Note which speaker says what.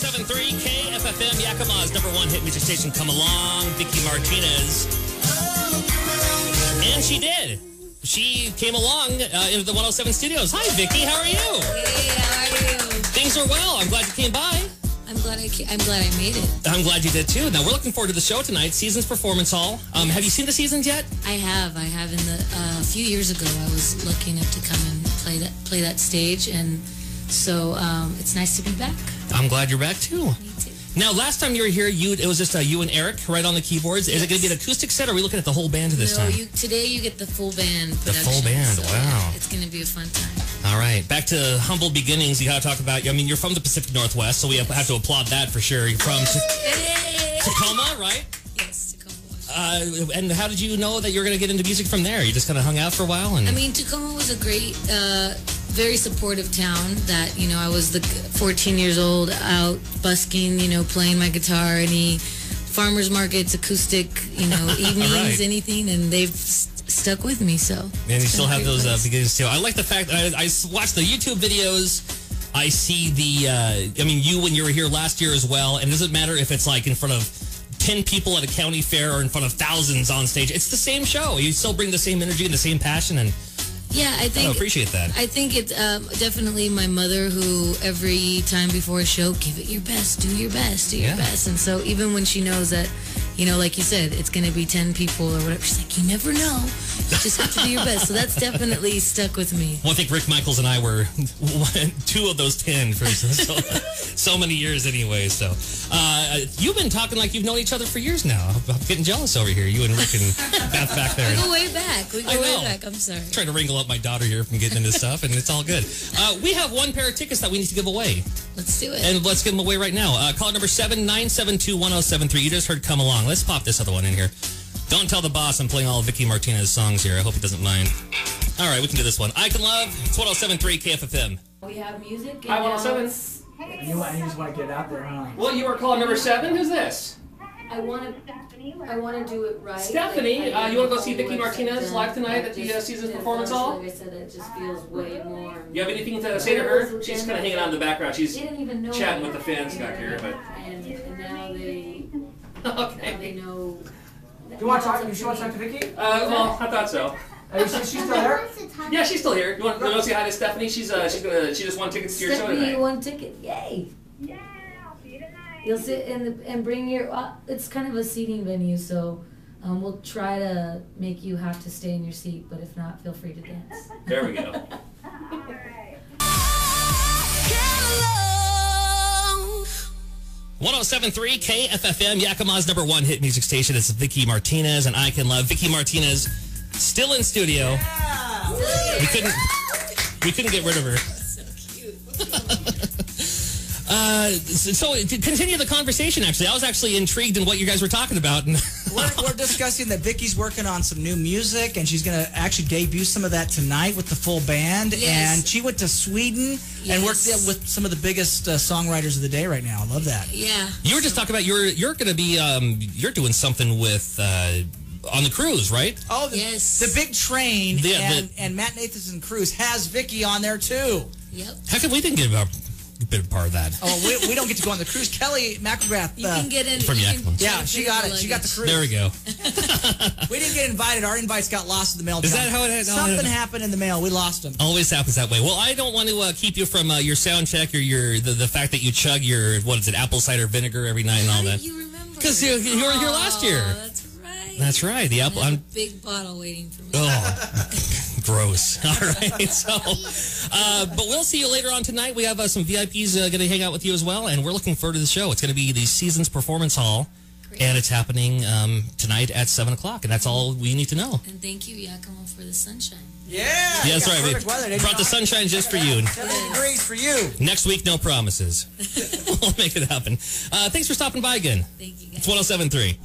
Speaker 1: 1073 KFFM Yakima's number one hit music station. Come along, Vicci Martinez. And she did. She came along uh, into the 107 studios. Hi, Vicci. How are you?
Speaker 2: Hey, how are you?
Speaker 1: Things are well. I'm glad you came by.
Speaker 2: I'm glad I I'm glad I made it.
Speaker 1: I'm glad you did too. Now we're looking forward to the show tonight. Seasons Performance Hall. Um, have you seen the seasons yet?
Speaker 2: I have. I have. In the uh, a few years ago, I was lucky enough to come and play that play that stage, and so um, it's nice to be back.
Speaker 1: I'm glad you're back too.
Speaker 2: Me too.
Speaker 1: Now, last time you were here, you it was just uh, you and Eric right on the keyboards. Is it going to be an acoustic set? or Are we looking at the whole band this
Speaker 2: no,
Speaker 1: time?
Speaker 2: you today you get the full band.
Speaker 1: The full band,
Speaker 2: so
Speaker 1: wow.
Speaker 2: It's going to be a fun time.
Speaker 1: All right, back to humble beginnings. You got to talk about. I mean, you're from the Pacific Northwest, so we have, have to applaud that for sure. You're from Tacoma, right?
Speaker 2: Yes, Tacoma.
Speaker 1: Uh, and how did you know that you were going to get into music from there? You just kind of hung out for a while, and
Speaker 2: I mean, Tacoma was a great, uh, very supportive town. That you know, I was the 14 years old out busking, you know, playing my guitar, any farmers markets, acoustic, you know, evenings,
Speaker 1: Right.
Speaker 2: anything, and they've stuck with me. So
Speaker 1: and you still have those uh, beginnings too. I like the fact that I, I watched the YouTube videos. I see the. Uh, I mean, you when you were here last year as well, and it doesn't matter if it's like in front of. 10 people at a county fair or in front of thousands on stage. It's the same show. You still bring the same energy and the same passion, and
Speaker 2: yeah, I
Speaker 1: I
Speaker 2: think
Speaker 1: appreciate that.
Speaker 2: I think it's um, definitely my mother who every time before a show, give it your best, do your best, do your
Speaker 1: Yeah.
Speaker 2: best. And so even when she knows that, you know, like you said, it's going to be 10 people or whatever, she's like, you never know. You just have to do your best. So that's definitely stuck with me.
Speaker 1: Well, I think Rick Michaels and I were one, two of those ten for so, so many years anyway. So uh, you've been talking like you've known each other for years now. I'm getting jealous over here. You and Rick and Beth back there.
Speaker 2: We go way back. We go way back. I'm sorry.
Speaker 1: Trying to wrangle up my daughter here from getting into stuff, and it's all good. Uh, we have one pair of tickets that we need to give away,
Speaker 2: Let's do it.
Speaker 1: and let's give them away right now. Uh, call number seven nine seven two one zero seven three. You just heard "Come Along." Let's pop this other one in here. Don't tell the boss I'm playing all of Vicci Martinez's songs here. I hope he doesn't mind. All right, we can do this one. I can love. It's 1073 KFFM.
Speaker 2: we have music.
Speaker 1: Hi, 107.
Speaker 3: You, want- you just want to get out there, huh?
Speaker 1: Well, you are calling number seven. Who's this?
Speaker 2: I want to. I want to do it right.
Speaker 1: Stephanie,
Speaker 2: Like,
Speaker 1: uh, you wanna go see
Speaker 2: Vicci
Speaker 1: Martinez
Speaker 2: done.
Speaker 1: live tonight at the,
Speaker 2: Just
Speaker 1: uh, Seasons Performance Hall?
Speaker 2: Like I said, it just feels way more.
Speaker 1: You have anything to say to her? She's kind of hanging out in the background. She's
Speaker 2: didn't even know.
Speaker 1: chatting with the fans back here, but
Speaker 2: And, and now they, now they
Speaker 1: okay.
Speaker 2: know.
Speaker 3: Do you want to talk? Do You want to talk to Vicci?
Speaker 1: Uh, well, I thought so.
Speaker 3: Are you sure she's still there?
Speaker 1: Yeah, she's still here. You want, you want to say hi to Stephanie? She's uh, she's gonna she just won tickets to your show tonight.
Speaker 2: Stephanie,
Speaker 1: tonight.
Speaker 2: one ticket, yay!
Speaker 4: Yeah, I'll see you tonight.
Speaker 2: You'll sit in the, and bring your. Uh, it's kind of a seating venue, so um, we'll try to make you have to stay in your seat. But if not, feel free to dance.
Speaker 1: There we go.
Speaker 4: Alright.
Speaker 1: 1073 KFFM, Yakima's number one hit music station. It's Vicci Martinez and I Can Love. Vicci Martinez still in studio. We couldn't we couldn't get rid of her.
Speaker 2: So.
Speaker 1: Uh, so to continue the conversation, actually, I was actually intrigued in what you guys were talking about.
Speaker 3: We're, we're discussing that Vicci's working on some new music, and she's going to actually debut some of that tonight with the full band.
Speaker 2: Yes.
Speaker 3: And she went to Sweden and worked there with some of the biggest uh, songwriters of the day right now. I love that.
Speaker 2: Yeah.
Speaker 1: you were just talking about you're you're going to be um, you're doing something with uh, on the cruise, right?
Speaker 3: Oh, the,
Speaker 2: Yes.
Speaker 3: the big train
Speaker 1: Yeah,
Speaker 3: and,
Speaker 1: the-
Speaker 3: and Matt Nathanson Cruise has Vicci on there too.
Speaker 2: Yep.
Speaker 1: How come we didn't get a bit of part of that?
Speaker 3: Oh, we, we don't get to go on the cruise. Kelly McElrath.
Speaker 2: You
Speaker 3: uh,
Speaker 2: can get in.
Speaker 1: From
Speaker 2: you can
Speaker 1: Yakima.
Speaker 3: yeah, she got
Speaker 2: in
Speaker 3: it. She got the cruise.
Speaker 1: There we go.
Speaker 3: We didn't get invited. Our invites got lost in the mail.
Speaker 1: Is
Speaker 3: John.
Speaker 1: that how it is?
Speaker 3: Something
Speaker 1: yeah.
Speaker 3: happened in the mail. We lost them.
Speaker 1: Always happens that way. Well, I don't want to uh, keep you from uh, your sound check or your the, the fact that you chug your what is it apple cider vinegar every night and all that.
Speaker 2: did you remember?
Speaker 1: 'Cause you- you were here last year.
Speaker 2: That's right.
Speaker 1: That's right. The apple.
Speaker 2: I have
Speaker 1: I'm,
Speaker 2: big bottle waiting for me.
Speaker 1: oh, gross. All right. So, uh, but we'll see you later on tonight. We have uh, some VIPs uh, going to hang out with you as well, and we're looking forward to the show. It's going to be the Seasons Performance Hall,
Speaker 2: Great.
Speaker 1: and it's happening um, tonight at seven o'clock, and that's all we need to know.
Speaker 2: And thank you, Yakima, for the sunshine.
Speaker 3: Yeah.
Speaker 1: Yeah, that's right. We
Speaker 3: perfect weather.
Speaker 1: Brought the sunshine just for you.
Speaker 3: 70 degrees for you.
Speaker 1: Next week, no promises. we'll make it happen. Uh, thanks for stopping by again.
Speaker 2: Thank you, guys.
Speaker 1: It's 1073.